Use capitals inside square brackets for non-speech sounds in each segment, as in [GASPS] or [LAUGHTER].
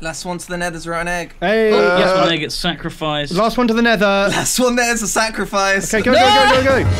Last one to the nether's a rotten egg. Hey, yes, my egg gets sacrificed. last one to the nether. Last one there's a sacrifice. Okay, go, go, go, go, go. [LAUGHS]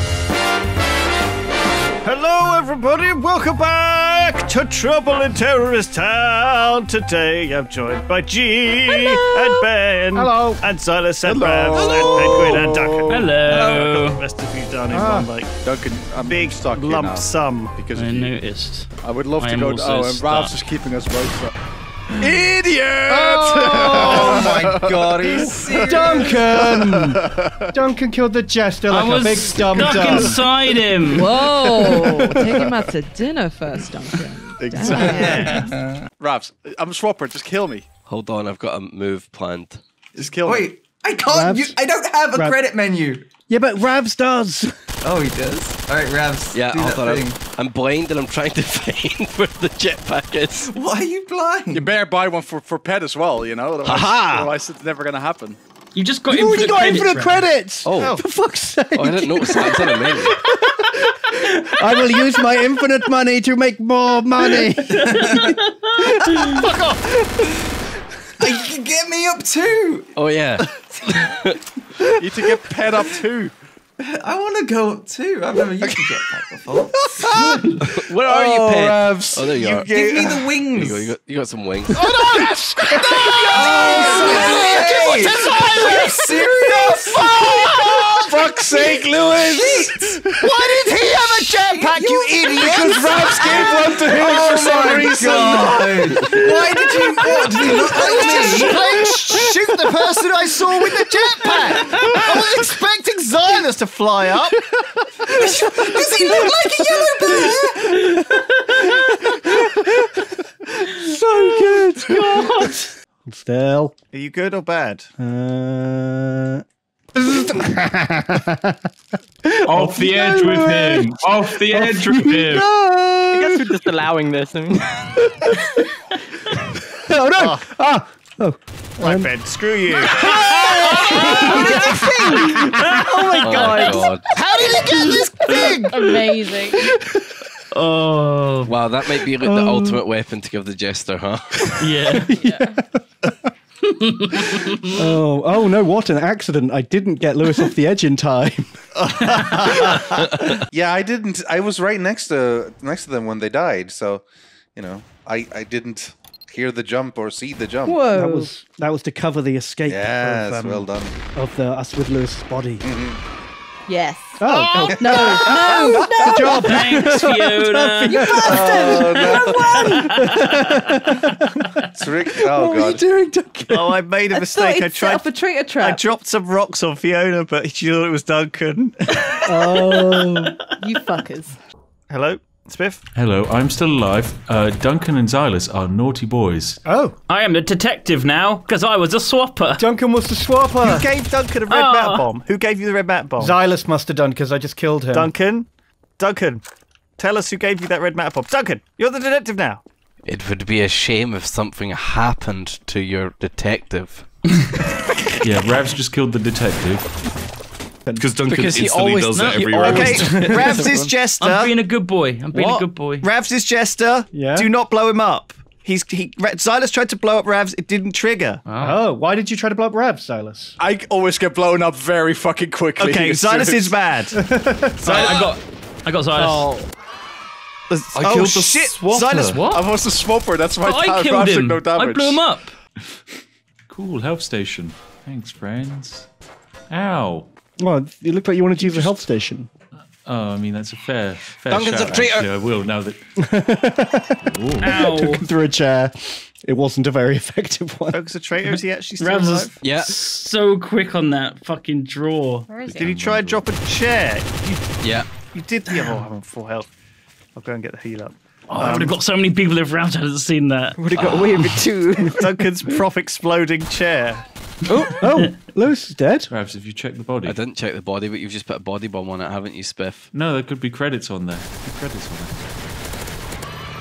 Hello, everybody, welcome back to Trouble in Terrorist Town. Today, I'm joined by Gee and Ben, Hello. and Zylus and Hello. Ravs and Pedguin and Duncan. Hello. What the rest of you done in Ah. one like Duncan, I'm big stuck here lump now sum? because I of you. noticed. I would love I to go. also Oh, and stuck. Ralph's just keeping us both. Stuck. Idiot! Oh [LAUGHS] my god, he's serious. Duncan! Duncan killed the jester like I was a big dumb stuck dumb. inside him. [LAUGHS] Whoa! Take him out to dinner first, Duncan. Exactly. Ravs, I'm a swapper. Just kill me. Hold on, I've got a move planned. Just kill me. Wait, I can't. Ravs? You, I don't have a Rav- credit menu. Yeah, but Ravs does. Oh, he does. All right, Ravs. Yeah, do hold that on. I'm. I'm blind and I'm trying to [LAUGHS] find where the jetpack is. Why are you blind? You better buy one for, for pet as well, you know? Otherwise, Ha-ha! otherwise it's never going to happen. You just got You already infinite got credits, infinite Ram. credits. Oh. oh. for fuck's sake! Oh, I didn't notice that. It's on a menu. [LAUGHS] I will use my infinite money to make more money. [LAUGHS] I can get me up too. Oh, yeah. [LAUGHS] You need to get pet up too. I want to go up too. I've never used a jetpack [LAUGHS] before. [LAUGHS] Where are you, oh, Pet? Ravs. Oh, there you, are. Give me the wings. you, go. you, got, you got some wings. [LAUGHS] Oh, oh Are you serious? Fuck's sake, Lewis! Why did he have a jetpack, you idiot? Because Ravs gave one to him Oh for some my reason. god! Why did you? What did he look like me? Playing shoot the person I saw with the jetpack. I was expecting Zylus to fly up. Does he look like a yellow bear? so good. God. Still. Are you good or bad? Uh, Off the edge with him. Off the edge with him. I guess we're just allowing this. I [LAUGHS] mean, [LAUGHS] oh no! Ah! Oh. Right, Ben, screw you. [LAUGHS] [LAUGHS] oh, Oh my oh god! God. How did you get this thing? Amazing. [LAUGHS] Oh, Wow, that might be like the um, ultimate weapon to give the jester, huh? yeah. Oh, oh no, what an accident. I didn't get Lewis off the edge in time. Yeah, I didn't. I was right next to next to them when they died, so you know, I I didn't hear the jump or see the jump. Whoa! That was that was to cover the escape Yes, of, um, well done. of the us with Lewis's body. yes. Oh, No! No! No! good [LAUGHS] job. Thanks, Fionn. It's Rick. Oh What are you doing, Duncan? Oh, I made a I mistake. I tried. up a traitor I dropped some rocks on Fionn, but she thought it was Duncan. [LAUGHS] Oh, you fuckers. Hello, Spiff. Hello, I'm still alive. Uh, Duncan and Zylus are naughty boys. oh, I am the detective now because I was a swapper. Duncan was the Who swapper. gave Duncan a red Oh. mat bomb? Who gave you the red mat bomb? Zylus must have done because I just killed him. Duncan. Duncan. Tell us who gave you that red mat bomb. Duncan, you're the detective now. It would be a shame if something happened to your detective. [LAUGHS] Yeah, Rav's just killed the detective. Because Duncan Because he instantly always- does no, that he every round. Okay, Ravs is [LAUGHS] Jester. I'm being a good boy. I'm being What? a good boy. Ravs is Jester. Yeah? Do not blow him up. He's he. Ra- Zylus tried to blow up Ravs. It didn't trigger. Oh, oh why did you try to blow up Rab, Zylus? I always get blown up very fucking quickly. Okay, [LAUGHS] Zylus Zylus is bad. [LAUGHS] I, I got, I got Zylus. oh. I oh killed the shit! swapper. Zylus, What? I was the swapper. That's why Oh, I Ravs killed took him. no damage. I blew him up. Cool, health station. Thanks, friends. Ow. Well, you look like you wanted to use a health station. Uh, oh, I mean, that's a fair, fair Duncan's shout, a traitor. Actually, I will now that. Ooh. Ow. [LAUGHS] Through a chair. It wasn't a very [LAUGHS] effective one. Focus a traitor. Is he actually still Ravs is alive? Yeah. so quick on that fucking draw. Where is Did he? he try and drop a chair? You, Yeah. you did. Yeah. Oh, I'm on full health. I'll go and get the heal up. Oh, I would have got so many people if Ravs hadn't seen that. would have got away with [LAUGHS] it too. Duncan's prop exploding chair. Oh, oh, [LAUGHS] Lewis is dead. Perhaps have you checked the body? I didn't check the body, but you've just put a body bomb on it, haven't you, Spiff? No, there could be credits on there. Could be credits on there.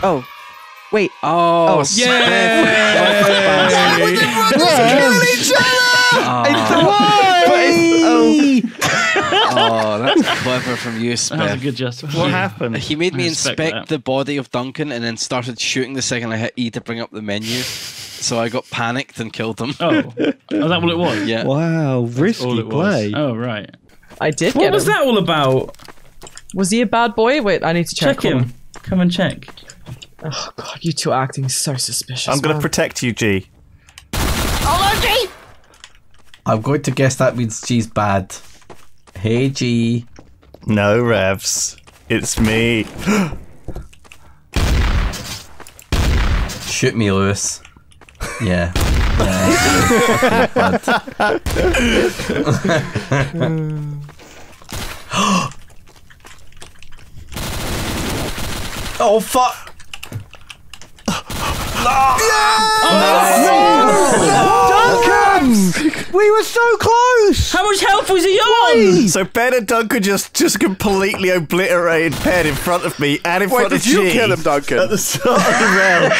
oh, wait. Oh, oh. yeah. [LAUGHS] Oh. Oh. [LAUGHS] oh, that's clever from you, That was a Spiff. good gesture. What happened? He made me I inspect that. the body of Duncan and then started shooting the second I hit E to bring up the menu. So I got panicked and killed them. Oh, [LAUGHS] is that what it was? Yeah. Wow, risky all it was. play. Oh right. I did What get was him. that all about? Was he a bad boy? Wait, I need to check, Check Hold him. Come and check. Oh god, you two are acting so suspicious. I'm going to man. protect you, Gee. Hello, Gee. I'm going to guess that means Gee's bad. Hey, Gee. No, Ravs. It's me. [GASPS] Shoot me, Lewis. Yeah. yeah. [LAUGHS] Bad. oh, fuck. Duncan! We were so close! How much health was he on? So Ben and Duncan just just completely obliterated Ben in front of me and in Wait, front of did you kill him, Duncan? At the start of the round.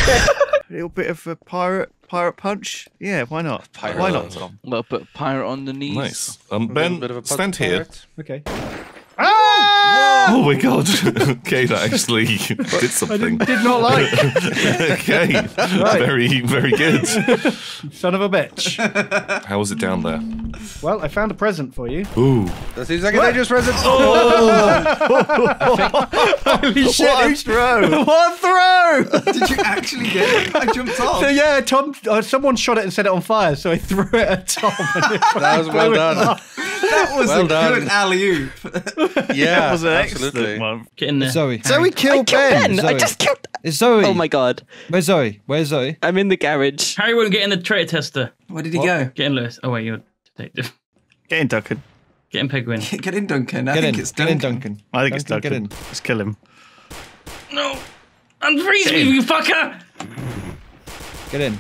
a little bit of a pirate pirate punch. Yeah, why not? why not, Tom? A little bit of pirate on the knees. Nice. Um, Ben, bit of a stand here. pirate. Okay. Oh my god. [LAUGHS] okay, that actually [LAUGHS] did something. I did not like. [LAUGHS] okay. Very, very good. Son of a bitch. How was it down there? Well, I found a present for you. Ooh. That seems like a dangerous present. Oh! Holy shit, What a who's- throw! What a throw! Did you actually get it? I jumped off. So yeah, Tom. Uh, someone shot it and set it on fire, so I threw it at Tom. and it That was well done. That was Well a done. good alley oop. Yeah, [LAUGHS] That was an absolutely. excellent one. Get in there. Zoey. Zoey killed Ben. Ben, I Zoey. just killed. Is Zoey? Oh my god. Where's Zoey? Where's Zoey? I'm in the garage. Harry won't get in the traitor tester. Where did he go? Get in, Lewis. Oh wait, you're detective. [LAUGHS] Get in, Duncan. Get in, Pedguin. [LAUGHS] Get in, Duncan. I Get think in. it's Get Duncan. in, Duncan. I think it's Duncan, Duncan. get in. Just kill him. No, unfreeze me, you fucker! Get in.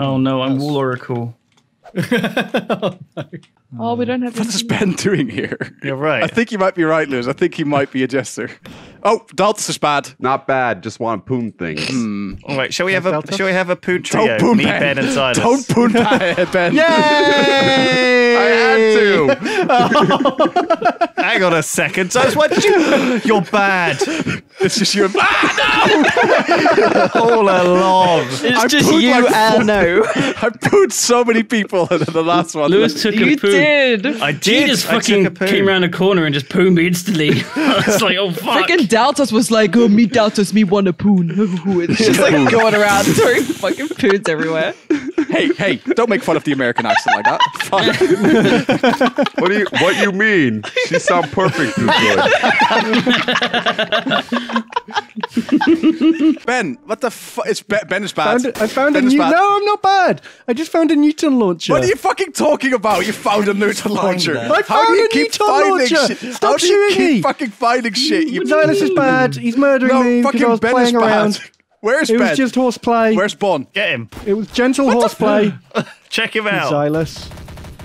Oh no, I'm Wool Oracle. [LAUGHS] Oh, we don't have. What is Ben doing here? You're right. I think you might be right, Lewis. I think he might be a jester. Oh, Daltos is bad. Not bad. Just want to poon things. All right, shall we have a Delta? shall we have a poo trio? Don't poon Me, Ben. Ben, and Zylus. Don't poon [LAUGHS] Ben. Yay! [LAUGHS] I had to. Hang on a second. Zylus, what did you? [LAUGHS] You're bad It's just you. Ah, no! all along. It's I just you like and no. I pooed so many people in the last one. Lewis took You a poo. Did. I He did. just I took fucking a poo. came around the corner and just pooed me instantly. [LAUGHS] it's like, oh fuck. Freaking Daltos was like, oh, me Daltos, me wanna poon. [LAUGHS] it's just like [LAUGHS] going around throwing fucking poons everywhere. Hey, hey, don't make fun of the American accent like that. Fuck. [LAUGHS] What do you What you mean? She sound perfect too good. Ben, what the fuck? It's ben, ben is bad. Found it- I found a ben is new. bad. No, I'm not bad. I just found a Newton launcher. What are you fucking talking about? You found a Newton launcher. that. I How do found you a keep Newton finding launcher. shit? Stop How do you shooting keep me. fucking finding shit? You Zylus is bad. He's murdering no, me because fucking I was Ben is playing bad. [LAUGHS] around. Where's It Ben? was just horseplay. Where's Bon? Get him. It was gentle horseplay. [LAUGHS] Check him out. Zylus.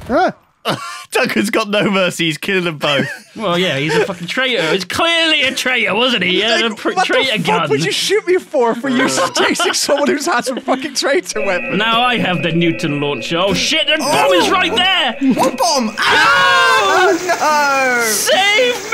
Ah, [LAUGHS] Duncan's got no mercy. He's killing them both. [LAUGHS] Well, yeah, he's a fucking traitor. He's clearly a traitor, wasn't he? He had a Like, pr- what traitor the gun. fuck would you shoot me for? For you chasing someone who's has a fucking traitor weapon? Now I have the Newton launcher. Oh shit, the bomb is right there! What bomb? Ah! Save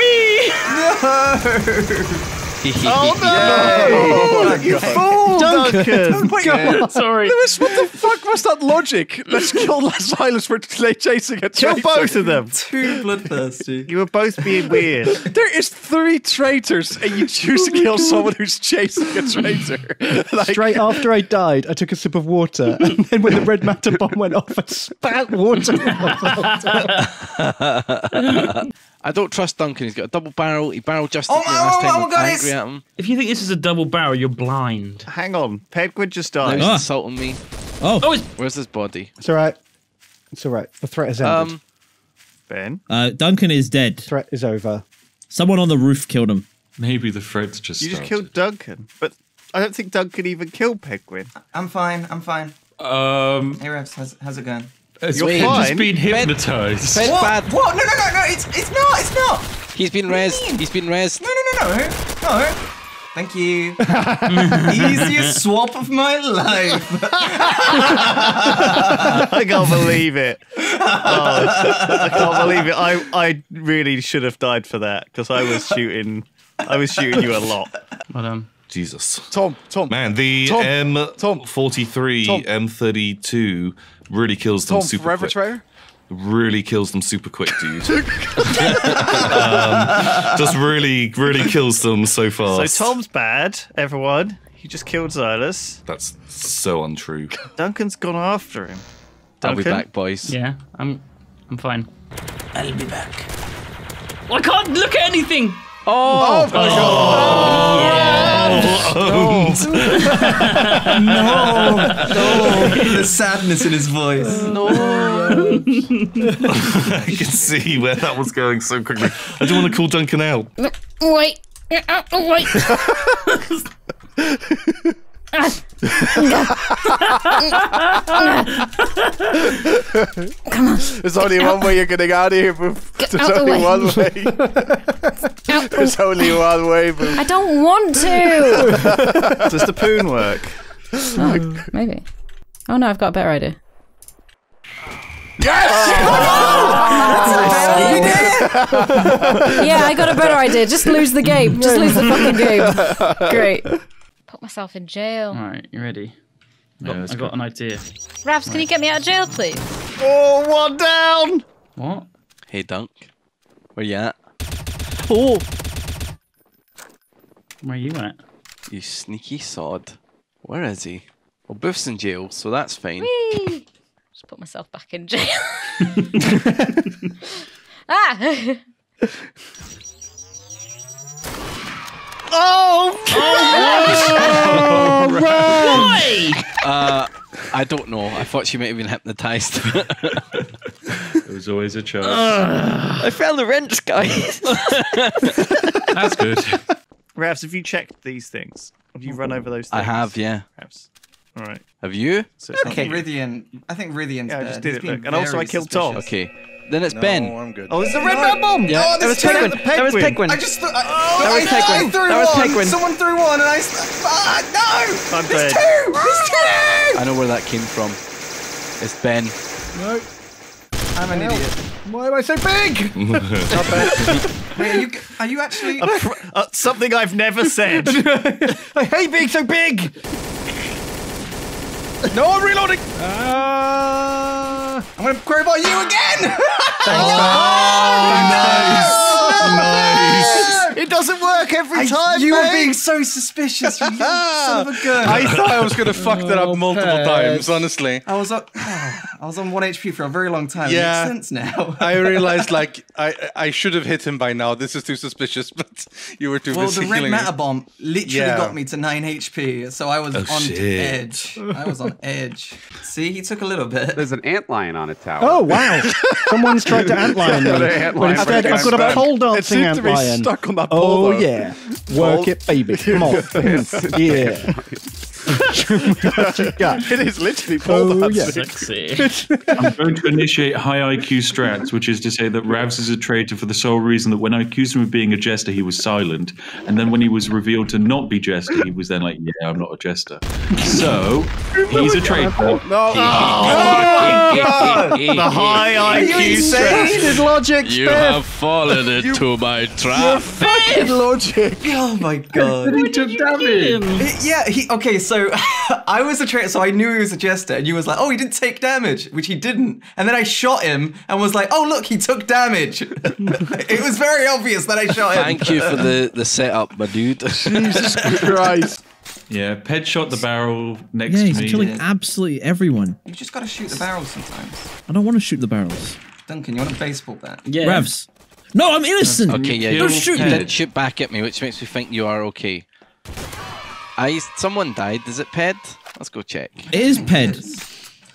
me! Oh no! you fool, Duncan. God. Sorry. Lewis, what the fuck was that logic? Let's kill Zylus for chasing a Kill traitor. both of them. Too bloodthirsty. You were both being weird. [LAUGHS] There is three traitors, and you choose to oh kill someone who's chasing a traitor. [LAUGHS] Like, Straight after I died, I took a sip of water, and then when the red matter bomb went off, I spat water. [LAUGHS] I don't trust Duncan. He's got a double barrel. He barrel just Oh me last oh time. oh I my God, angry at him. If you think this is a double barrel, you're blind. Hang on. Pedguin just Now died. he's Ah. insulting me. Oh, it's Where's his body? It's all right. It's all right. The threat is ended. Um, Ben. Uh, Duncan is dead. threat is over. Someone on the roof killed him. Maybe the threads just. You just killed Duncan, but I don't think Duncan even killed Pedguin. I'm fine. I'm fine. Um, Hey, Ravs, how's, how's it going? It's You're been- just fine. been Ben- hypnotized. Fed What? bad. What? No, no, no, no. It's it's not. It's not. He's been What do res. He's been res. No, no, no, no, no. Thank you. [LAUGHS] Easiest swap of my life. [LAUGHS] I can't believe it. Oh, I can't believe it. I, I really should have died for that because I was shooting. I was shooting you a lot. well done. Jesus. Tom, Tom. Man, the Tom, M43, Tom. M32 really kills them Tom, super Forever quick. Traitor? Really kills them super quick, dude. [LAUGHS] um, just really, really kills them so far. So. Tom's bad, everyone. He just killed Zylus. That's so untrue. Duncan's gone after him. I'll be Duncan? back, boys. Yeah, I'm I'm fine. I'll be back. I can't look at anything. Oh, my no, no. The sadness in his voice. No. I can see where that was going so quickly. I don't want to call Duncan out. Wait. Wait. [LAUGHS] Come on. There's only one way you're getting out of here, Bouphe. Get There's out the only way. one [LAUGHS] way. There's only one way, Bouphe. I don't want to. [LAUGHS] Does the poon work? Oh, maybe. Oh no, I've got a better [LAUGHS] idea. yeah, I got a better idea. Just lose the game. Just lose the fucking game. Great. Put myself in jail. All right, you ready? Yeah, Got- let's I got go. an idea. Ravs, can you get me out of jail, please? Oh, one down. What? Hey, Dunk. Where you at? Oh. Where are you at? You sneaky sod. Where is he? Well, Bouphe's in jail, so that's fine. Whee! Just put myself back in jail. [LAUGHS] [LAUGHS] ah! [LAUGHS] Oh! Oh, [LAUGHS] Why? Uh, I don't know. I thought she might have been hypnotized. [LAUGHS] it was always a chance. [SIGHS] I found the wrench, guys. [LAUGHS] That's good. Ravs, have you checked these things? Have you run over those things? I have, yeah. Ravs. All right. Have you? So it's I not think you. Rythian. I think Rythian's Yeah, I dead. just did He's it, been look. And also I killed Tom. Okay. Then it's No, Ben. I'm good. Oh, it's the red red bomb. Yeah. Oh, That was there's two. Pedguin. That was Pedguin. I just threw, I, That was I, I Pedguin. threw That was. Pedguin. Someone threw one, and I. s- Ah, no! I'm There's dead. two. There's two. I know where that came from. It's Ben. No. I'm an idiot. Why am I so big? [LAUGHS] Wait, are you, are you actually? A pr- uh, something I've never said. [LAUGHS] I hate being so big. no, I'm reloading. Uh, I'm gonna query about you again. [LAUGHS] Oh, nice! nice. It doesn't work every I- time. you were mate. being so suspicious. You son of a [LAUGHS] gun. I thought I was gonna fuck that Oh, up multiple Pet. times. Honestly, I was on, [SIGHS] I was on one HP for a very long time. Yeah. It makes sense now. [LAUGHS] I realized [LAUGHS] like I I should have hit him by now. This is too suspicious, but you were too well, busy the red killing matter bomb literally Yeah. got me to nine HP, so I was Oh, on shit. edge. I was on edge. See, he took a little bit. There's an antlion on a tower. oh wow! Someone's tried to antlion Got me, an antlion but instead for I've got a back. pole It dancing seems to be antlion. stuck on pole. Oh though. yeah, work it, baby. Come on, [LAUGHS] yeah. What? It is literally pole Oh yeah. dancing. Sexy. I'm going to initiate high IQ strats, which is to say that Ravs is a traitor for the sole reason that when I accused him of being a jester, he was silent. And then when he was revealed to not be jester, he was then like, yeah, I'm not a jester. So he's a traitor. No. Oh. the high IQ Insane set. his logic, You Spiff. have fallen into my trap. Fucking logic. Oh my god. He took damage. He- yeah, he okay, so [LAUGHS] I was a traitor, so I knew he was a jester, and you was like, oh, he didn't take damage, which he didn't. And then I shot him and was like, oh look, he took damage. [LAUGHS] it was very obvious that I shot him. Thank you for the, the setup, my dude. [LAUGHS] Jesus Christ. Yeah, Ped shot the barrel next Yeah, to he's killing absolutely everyone. You just gotta shoot the barrels sometimes. I don't want to shoot the barrels. Duncan, you want a baseball bat? Yeah. Ravs. No, I'm innocent. Okay, yeah, Don't you, shoot you me. didn't shoot back at me, which makes me think you are okay. I someone died. Is it Ped? Let's go check. It is Ped.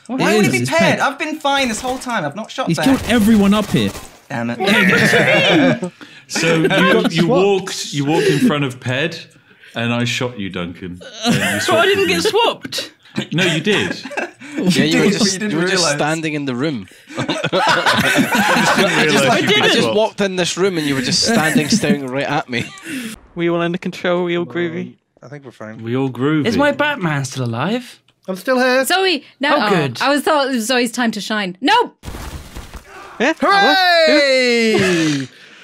Why It would is, it be it's paired? Ped. I've been fine this whole time. I've not shot He's back. killed everyone up here. Damn it. [LAUGHS] So you, you walked you walked in front of Ped, and I shot you, Duncan. And you So [LAUGHS] I didn't get me. swapped. No, you did. [LAUGHS] Yeah, you were just, you you were just standing in the room. I just, I I just walked in this room and you were just standing staring right at me. We all under control. We all groovy. I think we're fine. We all groovy. Is my Batman still alive? I'm still here. Zoey, no. Oh, good. Oh, I was thought it was Zoey's time to shine. No. Hooray!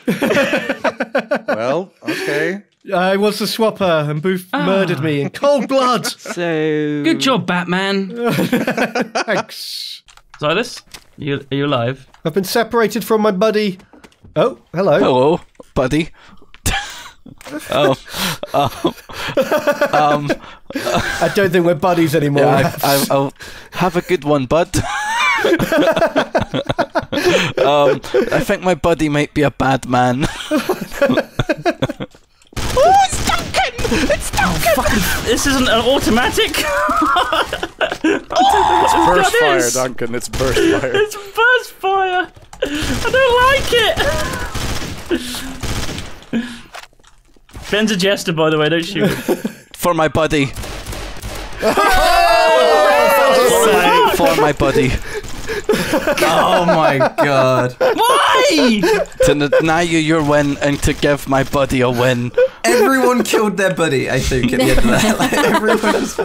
[LAUGHS] Well, okay. I was the swapper, and Booth ah. murdered me in cold blood. [LAUGHS] So Good job, Batman. [LAUGHS] Thanks. Zylus, are you, are you alive? I've been separated from my buddy. Oh, hello. Hello, buddy. oh, um, [LAUGHS] um, I don't think we're buddies anymore. yeah, I, I, I'll have a good one, bud. [LAUGHS] um, I think my buddy might be a bad man. [LAUGHS] Oh, it's Duncan! It's Duncan! this isn't an automatic. oh, It's what burst fire, is. Duncan. It's burst fire. It's burst fire. I don't like it. Ben's a jester, by the way. Don't shoot. [LAUGHS] For my buddy. [LAUGHS] For my buddy. Oh my god. Why? To deny you your win and to give my buddy a win. Everyone killed their buddy, I think, at the end of that. [LAUGHS] Like, everyone just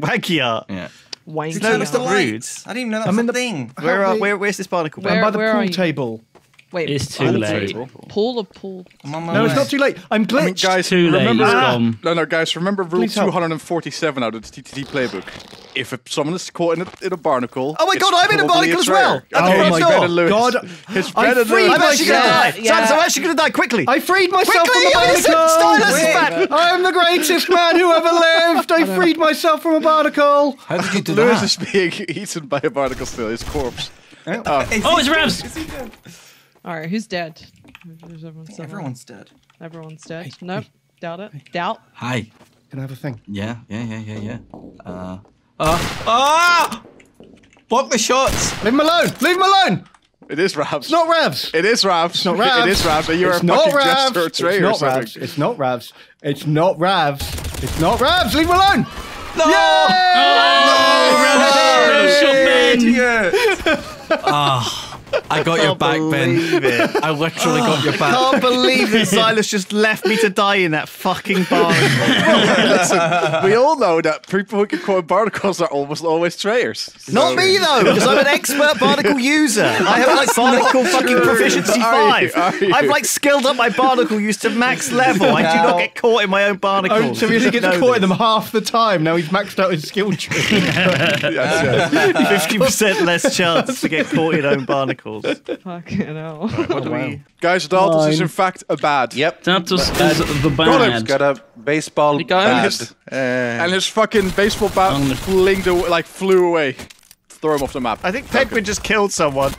Wanky art. Yeah. Wanky. No, it's the rude. lights. I didn't even know that I'm in a the- thing. Where, are, where, where's this barnacle? Where- I'm by the where pool are you? table. Wait, It's by too the late. pool. Pool or Paul? I'm on my No, it's not too late. I'm glitched. I mean, guys, Too late. remember? It's. No, no, guys, remember rule Please help. 247 out of the TTT playbook. If a, someone is caught in a, in a barnacle. Oh my God, I'm in a probably barnacle as well. At the Okay, front door. better Lewis. God, It's I better freed Lewis. I'm actually gonna myself. die. Silence, I'm actually gonna die quickly. I freed myself Quickly, from a Innocent barnacle. Stylus. I'm the greatest man who ever lived. I freed myself from a barnacle. How did you do Lewis that? is being [LAUGHS] eaten by a barnacle still, his corpse. [LAUGHS] Oh. Oh, it's Ravs. All right, who's dead? Who's everyone still alive? Everyone's dead. Everyone's dead. Nope. Doubt it. Doubt. Hi. Can I have a thing? Yeah, yeah, yeah, yeah, yeah. Uh. Uh. Ah! Block the shots! Leave him alone. Leave him alone. It is Ravs. It's not Ravs. It is Ravs. It's not Ravs. It is Ravs. And you're it's a not fucking Ravs. jester or It's traitor or not something. Ravs. It's not Ravs. It's not Ravs. It's not Ravs. Leave him alone. No! Ah, I got your back, Ben. it. [LAUGHS] I literally got your back. I back. can't believe that [LAUGHS] Zylus just left me to die in that fucking barnacle. [LAUGHS] Listen, we all know that people who get caught in barnacles are almost always traitors. Not me though, because I'm an expert barnacle user. I have like barnacle fucking proficiency Are five. Are you? I've like skilled up my barnacle use to max level. I do not get caught in my own Oh, barnacles. so he You only gets know caught in them half the time. Now he's maxed out his skill tree. Fifty percent less chance to get caught in own barnacles. Fucking hell. What do we? Guys, Dalton is in fact a bad. Yep. Santos is the Got him. bad. Got a baseball You got him? bat. Uh, And his fucking baseball bat flinged aw- like flew away. Throw him off the map. I think Pedguin just killed someone.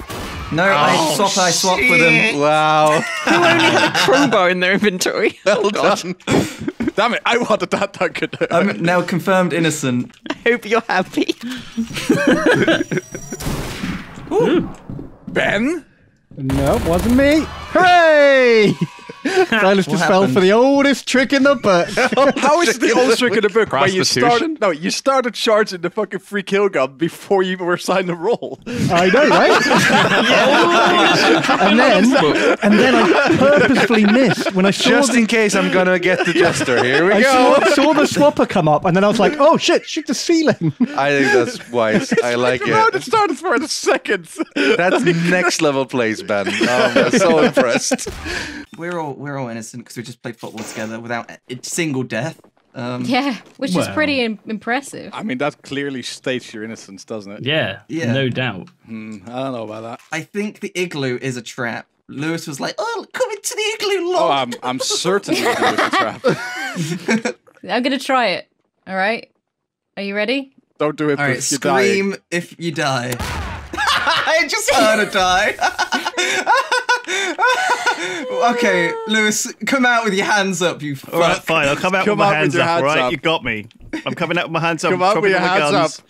No, I swap. I swap with him. wow. Who only had a crowbar in their inventory? [LAUGHS] well done. Damn it! I wanted that Duncan. I'm now confirmed innocent. I hope you're happy. [LAUGHS] ben. no, wasn't me. Hooray! [LAUGHS] [LAUGHS] Zylus just fell for the oldest trick in the book. [LAUGHS] How is it [LAUGHS] the oldest trick in the book when you start? No, you started charging the fucking free kill gun before you were assigned the roll. I know, right? and then, and then I purposefully missed when I saw Just the, in case I'm gonna get the jester. Here we I go. saw, saw the swapper come up, and then I was like, "Oh shit! Shoot the ceiling!" I think that's wise. I like No, it. it started for a second. That's next level plays, Ben. Oh, I'm so impressed. We're all we're all innocent because we just played football together without a a single death. Um, Yeah, which is pretty im- impressive. I mean, that clearly states your innocence, doesn't it? Yeah, Yeah. no doubt. Hmm, I don't know about that. I think the igloo is a trap. Lewis was like, "Oh, come into the igloo, Oh. I'm, I'm certain it was a trap. [LAUGHS] [LAUGHS] I'm gonna try it. All right. Are you ready? Don't do it all right, if you die. scream if you die. [LAUGHS] I just heard a die. Okay, Lewis, come out with your hands up, you fuck. All right, fine. I'll come out Come with my out with hands your up. hands all right, up. you got me. I'm coming out with my hands up. Come I'm out with your hands guns. up.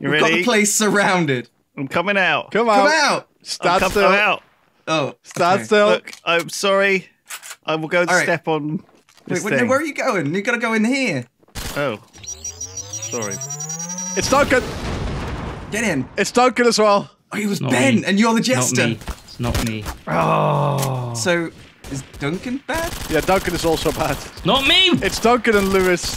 You We've got the place surrounded. I'm coming out. Come Come out. out. I'm, still. I'm out. Oh, Stand okay. still. Look, I'm sorry. I will go to All right. step on Wait, this wait, no, thing. where are you going? You gotta go in here. Oh, sorry. It's Duncan. Get in. It's Duncan as well. Oh, it was Not Ben, me. and you're the Not jester. Me. It's not me. Oh, So, is Duncan bad? Yeah, Duncan is also bad. Not me. It's Duncan and Lewis.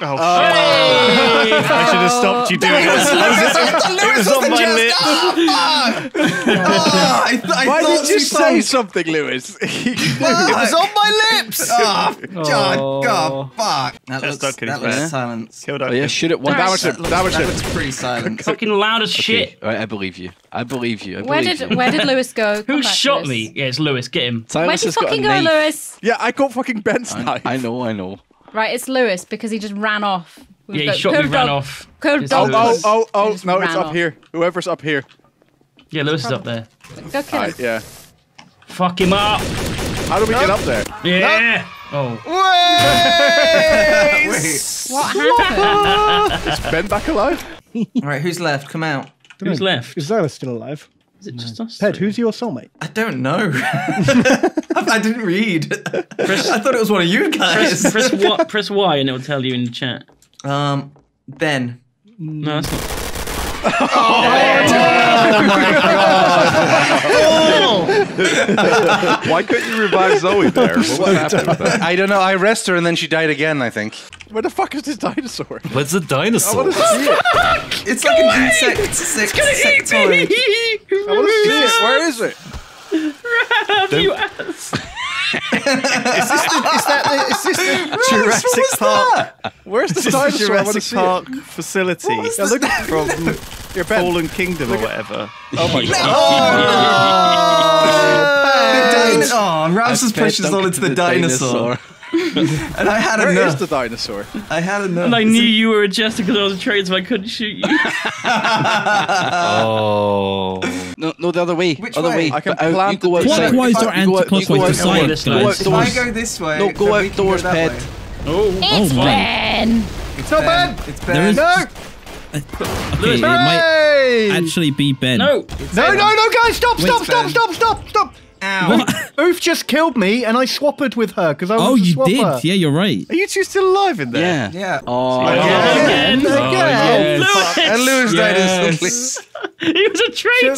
Oh, Oh. I should have stopped you doing it. It was Lewis. I thought It was was on my lips. Oh. Oh, I, th- I Why thought did you she say thought- something, Lewis? [LAUGHS] It was on my lips. Oh, God, God, fuck. That That's looks, Duncan, that looks right. silence. Killed Oh yeah, shoot it once. That was it. That was that it. pretty silent. Fucking loud as Okay, shit. right, I believe you. I believe you. I Where did you. where did Lewis go? Come Who shot Lewis. me? Yeah, it's Lewis. Get him. Where'd Zylus you has got a fucking go. Lewis? Yeah, I got fucking Ben's knife. I know, I know. Right, it's Lewis because he just ran off. with Yeah, he shot me, ran dog- off. Code dog. Oh, oh, oh, oh, oh, just no, it's up off. here. Whoever's up here. Yeah, Lewis is up there. Go kill him. Right, yeah. Fuck him up. How do we get up there? Yeah. Oh. [LAUGHS] Wait. What happened? [LAUGHS] Is Ben back alive? All right, who's left? Come out. Who's left? Is Zyla still alive? Is it just us? Ped, who's your soulmate? I don't know. [LAUGHS] I didn't read. I thought it was one of you guys. Press, press, y, press Y and it'll tell you in the chat. Um, Ben. No, that's not. Oh, Why couldn't you revive Zoey there? What, what happened with that? I don't know. I rest her and then she died again. I think. Where the fuck is this dinosaur? Where's the I dinosaur? want to see it. It's like an insect sec- sectoid. I want to see it. Where is it? you ass. Is this the, is that the, is this the [LAUGHS] Jurassic what's Park? Where's the Is this dinosaur? the I want to Jurassic Park it. facility What was Yeah, look [LAUGHS] from Your Ben. Fallen Kingdom or whatever? Oh my [LAUGHS] god. Oh, the dino- oh, Ravs has I fed pushed us all into to the dinosaur. And I had Where is enough. the dinosaur? I had enough. And I knew you were a jester because I was a traitor, so I couldn't shoot you. Oh. [LAUGHS] No, no, the other way. Which other way? way. I can But uh, out- plant you go the- outside. Clockwise or go out- anti-clockwise you go decide, out- this go way. out if I go this way, No, go then we out can doors, that Ped. way. oh, It's Oh, my. Ben. It's not Ben. It's Ben. There is No, okay. It might actually be Ben. no. no, no, no, guys! Stop, stop, Wait, stop, Ben. stop, stop, stop! Ow. What? [LAUGHS] Oof just killed me, and I swappered with her because I oh, was Oh, wanted to you swap did. her. Yeah, you're right. Are you two still alive in there? Yeah. Yeah. Oh, oh Again. Again. Oh, Again. Lewis. And Lewis died Yes. instantly. [LAUGHS] He was a traitor.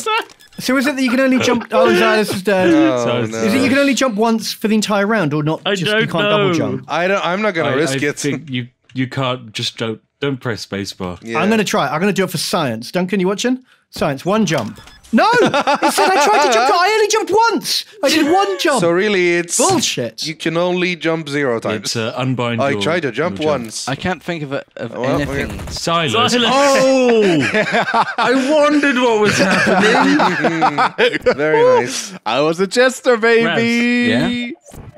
So is it that you can only jump? [LAUGHS] Oh, Zylus is dead. Oh, uh, no. Is it you can only jump once for the entire round, or not? I just, don't you can't know. double jump. I don't. I'm not gonna I, risk I it. think you you can't just don't don't press spacebar. Yeah. I'm going to try. it. I'm going to do it for science. Duncan, you watching? Science. One jump. No, it said I tried to jump. I only jumped once. I did one jump. So really, it's Bullshit. You can only jump zero times. It's uh, unbind. I your- tried to jump your once. I can't think of it of Well, anything. Zylus. Zylus. Oh, [LAUGHS] I wondered what was happening. [LAUGHS] Very nice. I was a jester, baby. Yeah.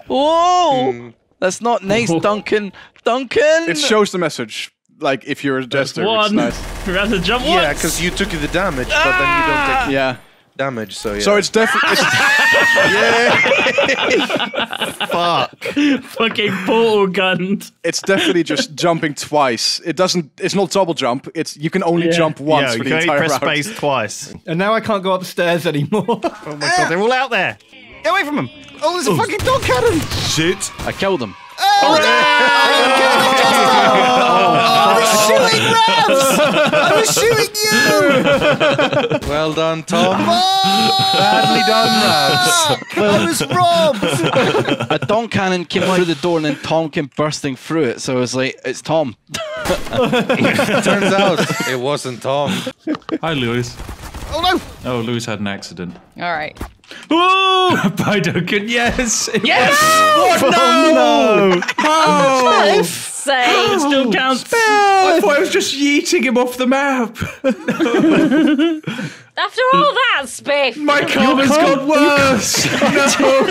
Whoa! That's not nice, [LAUGHS] Duncan. Duncan. It shows the message. Like if you're a jester, it's one. nice. We have to jump Yeah, because you took the damage, but then you don't take ah! Yeah. damage. So yeah. So it's definitely. [LAUGHS] [LAUGHS] Fuck. Fucking portal gunned. It's definitely just [LAUGHS] jumping twice. It doesn't. It's not double jump. It's you can only Yeah. jump once yeah, for you the can only entire press round. space twice. And now I can't go upstairs anymore. Oh my god, they're all out there. Get away from them. Oh, there's a fucking dog cannon. Shit. I killed him. Oh, no! I was shooting Ravs! I was shooting you! well done, Tom. Badly done, Ravs. I was robbed! A Don cannon came through the door and then Tom came bursting through it. So I was like, it's Tom. [LAUGHS] Turns out it wasn't Tom. Hi, Lewis. Oh no! Oh, Lewis had an accident. All right. Whoa! By Duncan, yes. Yes! Oh, no! Oh! Say. It still counts. I thought I was just yeeting him off the map. [LAUGHS] After all that, Spiff. My karma's got worse. [LAUGHS] no.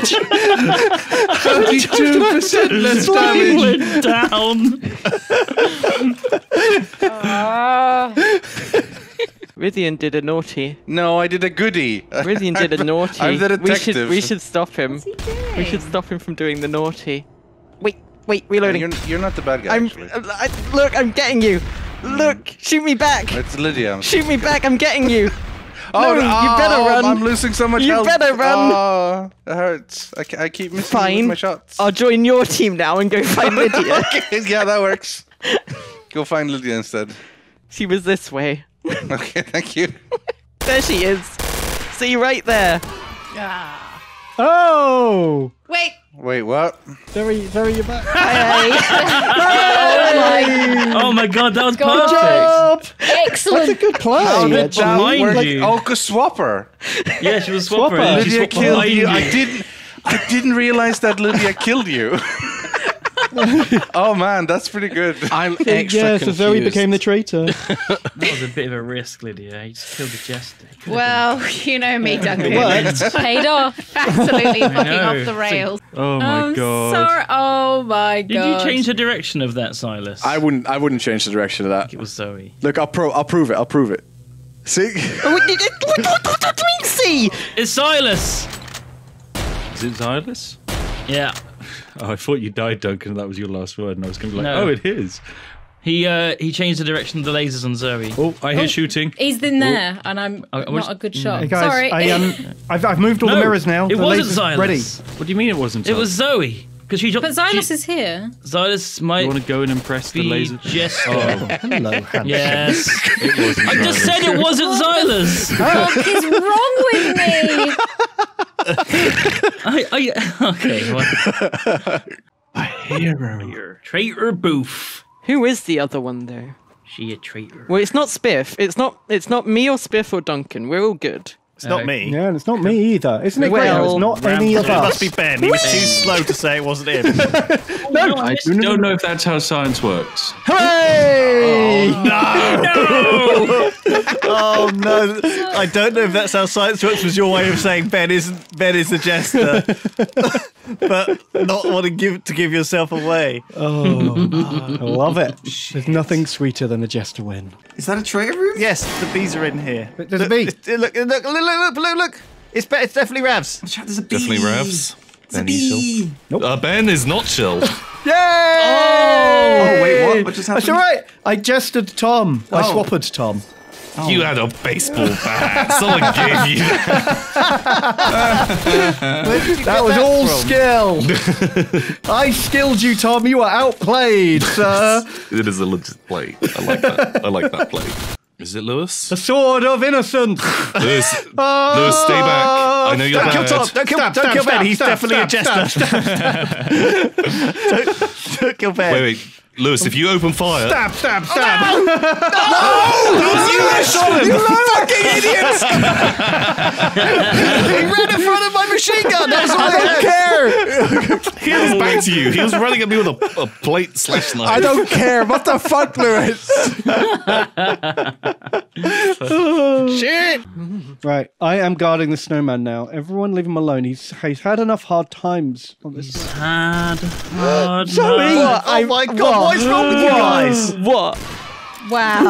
Thirty-two [LAUGHS] percent less damage. Down. Ah. Rythian did a naughty. No, I did a goody. Rythian did a [LAUGHS] naughty. I'm the We should, we should stop him. We should stop him from doing the naughty. Wait, wait, reloading. You're, you're not the bad guy. I'm. actually. Uh, I, look, I'm getting you. Look, shoot me back. It's Lydia. Shoot me back. I'm getting you. [LAUGHS] Oh, no, you oh, better oh, run. I'm losing so much You health. better run. Oh, it hurts. I, I keep missing Fine. my shots. I'll join your team now and go [LAUGHS] find Lydia. okay, yeah, that works. Go find Lydia instead. She was this way. [LAUGHS] Okay, thank you. There she is. See right there. Ah. oh, Wait. Wait, what? Zoey, Zoey, you're back. [LAUGHS] [LAUGHS] Hey. Oh my god, that was Good perfect. job. Excellent. That's a good play. How did actually. that Like, mind like you? Olga Swapper. Yeah, she was swapper. Swapper. Lydia swapped killed behind you. I didn't. I didn't realize that Lydia killed you. [LAUGHS] oh man, that's pretty good. I'm extra yeah, so confused. Zoey became the traitor. [LAUGHS] That was a bit of a risk, Lydia. You just killed a jester. Could've Well, [LAUGHS] you know me, Duncan. worked. Paid off. Absolutely fucking off the rails. Oh my I'm god. sorry. Oh my god. Did you change the direction of that, Zylus? I wouldn't. I wouldn't change the direction of that. it was Zoey. Look, I'll pro. I'll prove it. I'll prove it. See? Oh, see? It's Zylus. Is it Zylus? Yeah. [LAUGHS] Oh, I thought you died, Duncan. That was your last word, and I was going to be like, No. "Oh, it is." He uh he changed the direction of the lasers on Zoey. Oh, I hear shooting. He's in there, and I'm I- I was- not a good shot. Hey guys, Sorry. I, um, [LAUGHS] I've, I've moved all No, the mirrors now. It the wasn't laser's Zylus. Ready. What do you mean it wasn't? It was Zoey. Because she but Zylus is here. Zylus might You want to go and impress the be laser? Jester. Oh, [LAUGHS] Hello, handsome. Yes. it wasn't. I just Zylus. said it wasn't Zylus. What is wrong with me? [LAUGHS] I, I, okay. Well, a hero. traitor Bouphe. Who is the other one though? She a traitor. Well, it's not Spiff. It's not. It's not me or Spiff or Duncan. We're all good. It's not me. Yeah, and it's not me either. Isn't it great? Well, It's not Ram- any of It us. must be Ben. He was too slow to say it wasn't him. [LAUGHS] No, I don't know if that's how science works. Hooray! oh no! [LAUGHS] Oh, no. I don't know if that's how science works. Was your way of saying Ben isn't Ben is the jester, [LAUGHS] but not wanting give, to give yourself away. Oh, I love it. There's nothing sweeter than a jester win. Is that a traitor room? Yes, the bees are in here. There's a bee. Look, look, look, look, look, look, look. It's be- it's definitely Ravs. There's a bee. Definitely Ravs. A Ben, you chill. Nope. Uh, ben is not chill. [LAUGHS] Yay! Oh, wait, what? What just That's happened? all right. I jester'd Tom. I Oh. swappered Tom. You had a baseball bat. Someone gave you [LAUGHS] that. That was all skill. I skilled you, Tom. You were outplayed, sir. It is a legit play. I like that. I like that play. Is it Lewis? The sword of innocence. Lewis, oh, [LAUGHS] Lewis, stay back. I oh, know you're Don't kill bad. Tom. Don't kill, Stab, don't stab, kill Ben. stab, He's stab, definitely stab, a jester. [LAUGHS] don't, don't kill Ben. Wait, wait. Lewis, if you open fire. Stab, stab, oh, stab. No! [LAUGHS] That was you that shot him. You fucking idiots! [LAUGHS] he ran in front of my machine gun. That's all I I don't care. [LAUGHS] He was back to you. He was running at me with a, a plate slash knife. I don't care. What the fuck, Lewis? [LAUGHS] Shit. Right, I am guarding the snowman now. Everyone leave him alone. He's he's had enough hard times on this. Had hard [GASPS] Sorry. night. Oh my God, what is wrong with you guys? What? Wow.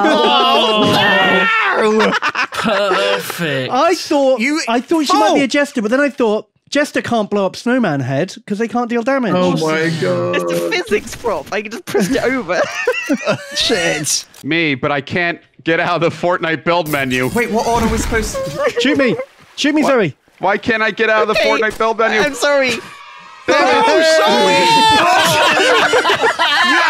Oh, Perfect. I thought You- I thought she might be Oh. a jester, but then I thought jester can't blow up snowman head because they can't deal damage. Oh my god. It's a physics prop. I can just pressed it over. [LAUGHS] shit! Me, but I can't get out of the Fortnite build menu. Wait, what order was supposed to... Shoot me! Shoot me, Zoey! Why can't I get out of the Okay. Fortnite build menu? I'm sorry. Oh, oh, [LAUGHS]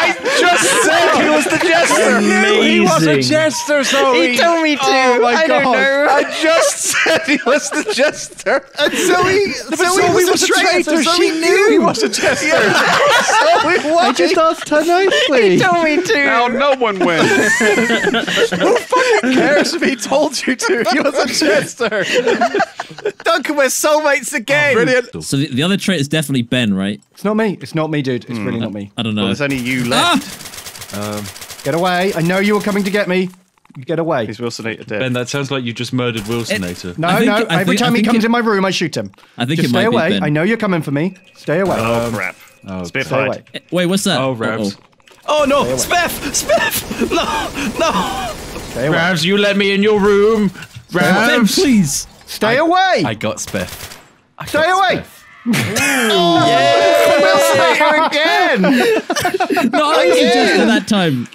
I just said he was the jester. Amazing. He was a jester, Zoey. He told me to. Oh my I god! don't know. I just said he was the jester. And Zoey, Zoey, was, a traitor. She knew he was a jester. Zoey, [LAUGHS] [LAUGHS] why? I just asked her nicely. He told me to. Now no one wins. Who fucking cares if he told you to? He was a jester. Duncan, we're soulmates again. Brilliant. So the, the other trait is definitely Ben, right? It's not me. It's not me, dude. It's really not me. I don't know. Well, there's only you left. Um, Get away! I know you were coming to get me. Get away! Is Wilsonator dead? Ben, that sounds like you just murdered Wilsonator. No, think- no. I Every time he comes it- in my room, I shoot him. I think Just it stay might be away. Ben. I know you're coming for me. Stay away. Oh crap! Oh, Spit Stay hide. away. Eh, Wait, what's that? Oh, Ravs. Oh no, Spiff! Spiff! [LAUGHS] No, no! Stay away. Ravs, you let me in your room. Oh, Ben, please. Stay away. I got Spiff. Stay away. Oh, Wilsonator [LAUGHS] again. No, I wasn't just at that time.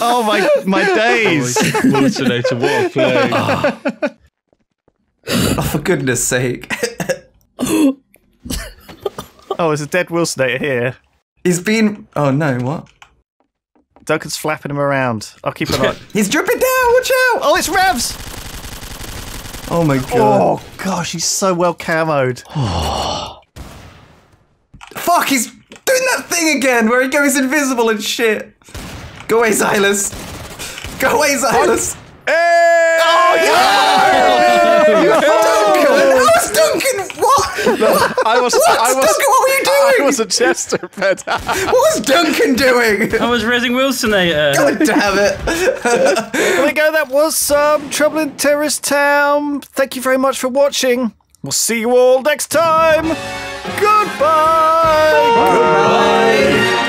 Oh my my days. Wilsonator, what a play. Ah. Oh, for goodness sake. Oh, there's a dead Wilsonator here. He's been... Oh no, what? Duncan's flapping him around. I'll keep an eye. [LAUGHS] He's dripping down, watch out! Oh, it's Ravs. Oh my oh, god. Oh gosh, he's so well camoed. [SIGHS] Fuck, he's doing that thing again where he goes invisible and shit. Go away, Zylus. Go away, Zylus. Oh, hey! Oh, yeah! Duncan! How was Duncan? I was. What? I was. Duncan, what were you doing? I was a jester, but [LAUGHS] what was Duncan doing? I was raising Wilsonator. Eh, uh, God damn it! there we go. That was some um, trouble in Terrorist Town. Thank you very much for watching. We'll see you all next time. Goodbye. Bye. Goodbye.